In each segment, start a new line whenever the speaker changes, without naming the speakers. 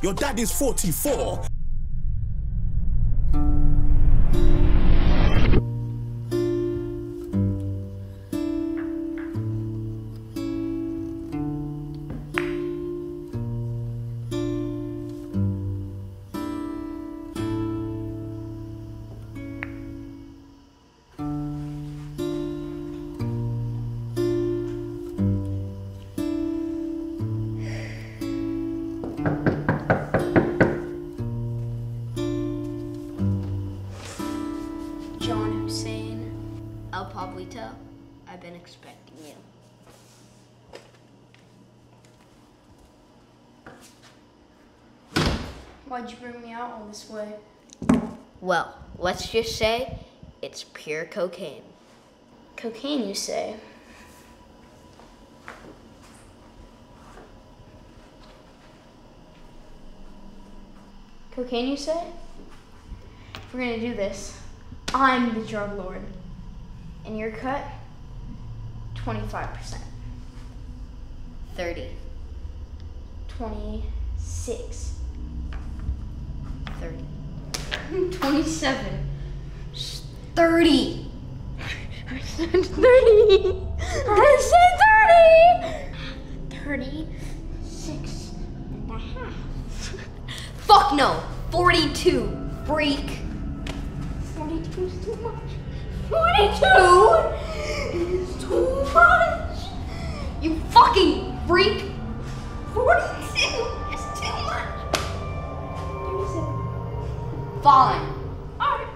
Your dad is 44.
John El Pablito, I've been expecting you.
Why'd you bring me out all this way?
Well, let's just say it's pure cocaine.
Cocaine, you say? Cocaine, you say? If we're gonna do this, I'm the drug lord. And your cut? 25%.
30.
26.
30.
27.
30!
I said 30! I said 30! 36 and a half.
Fuck no! 42! Freak!
42 is too much. 42 is too much.
You fucking freak!
42 is too much. 37.
Fine.
Alright.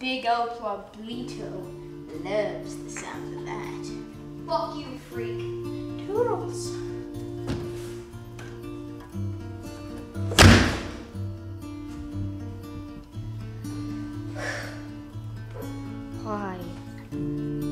Big El Pablito loves the sound of that.
Fuck you, freak. why.